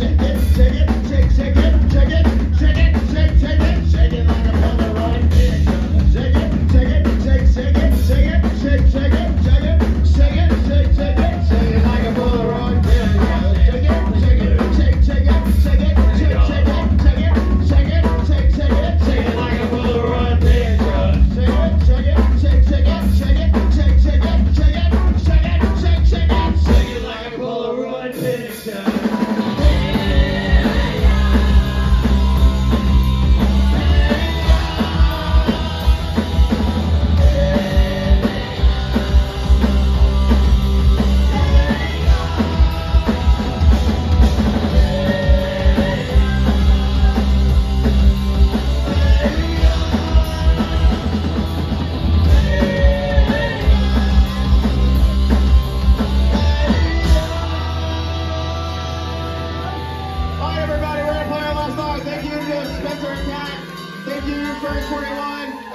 said Spencer and Kat, Thank you, First 41.